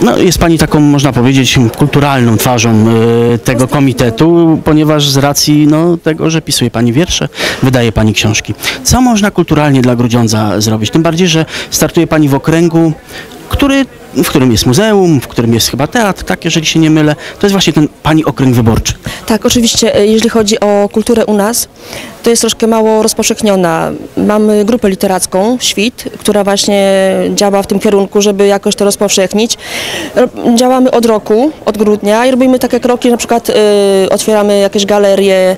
No, jest Pani taką, można powiedzieć, kulturalną twarzą y, tego komitetu, ponieważ z racji no, tego, że pisuje Pani wiersze, wydaje Pani książki. Co można kulturalnie dla Grudziądza zrobić? Tym bardziej, że startuje Pani w okręgu, który, w którym jest muzeum, w którym jest chyba teatr, tak, jeżeli się nie mylę. To jest właśnie ten Pani okręg wyborczy. Tak, oczywiście, e, jeżeli chodzi o kulturę u nas, to jest troszkę mało rozpowszechniona. Mamy grupę literacką, Świt, która właśnie działa w tym kierunku, żeby jakoś to rozpowszechnić. Ro- Działamy od roku, od grudnia i robimy takie kroki, na przykład y, otwieramy jakieś galerie,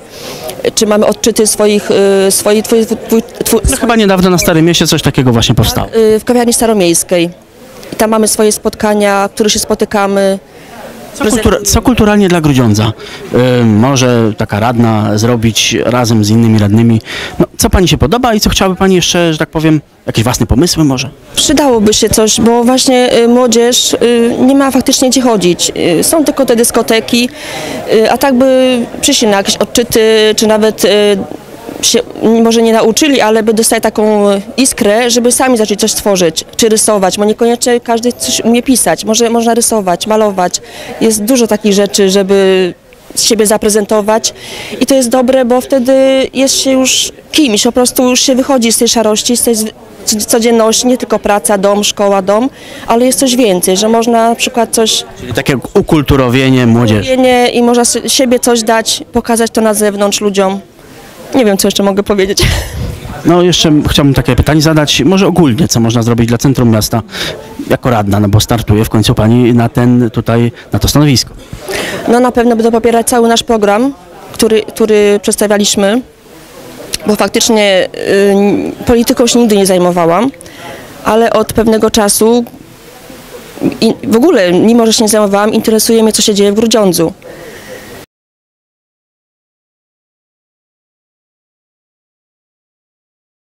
czy mamy odczyty swoich, y, swoich twój, twój, twój, No, chyba niedawno na Starym Mieście coś takiego właśnie powstało. y, w kawiarni staromiejskiej. I tam mamy swoje spotkania, w których się spotykamy. Co, kultura, co kulturalnie dla Grudziądza y, może taka radna zrobić razem z innymi radnymi? No, co Pani się podoba i co chciałaby Pani jeszcze, że tak powiem, jakieś własne pomysły może? Przydałoby się coś, bo właśnie y, młodzież y, nie ma faktycznie gdzie chodzić. Y, Są tylko te dyskoteki, y, a tak by przyszli na jakieś odczyty, czy nawet y, się może nie nauczyli, ale by dostali taką iskrę, żeby sami zaczęli coś tworzyć, czy rysować, bo niekoniecznie każdy coś umie pisać. Może można rysować, malować. Jest dużo takich rzeczy, żeby siebie zaprezentować i to jest dobre, bo wtedy jest się już kimś, po prostu już się wychodzi z tej szarości, z tej codzienności, nie tylko praca, dom, szkoła, dom, ale jest coś więcej, że można na przykład coś Czyli takie ukulturowienie młodzieży. nie, i można siebie coś dać, pokazać to na zewnątrz ludziom. Nie wiem, co jeszcze mogę powiedzieć. No jeszcze chciałbym takie pytanie zadać, może ogólnie, co można zrobić dla centrum miasta jako radna, no bo startuje w końcu Pani na ten tutaj, na to stanowisko. No na pewno będę popierać cały nasz program, który, który przedstawialiśmy, bo faktycznie y, polityką się nigdy nie zajmowałam, ale od pewnego czasu i w ogóle, mimo że się nie zajmowałam, interesuje mnie, co się dzieje w Grudziądzu.